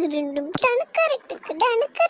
took ടും ടും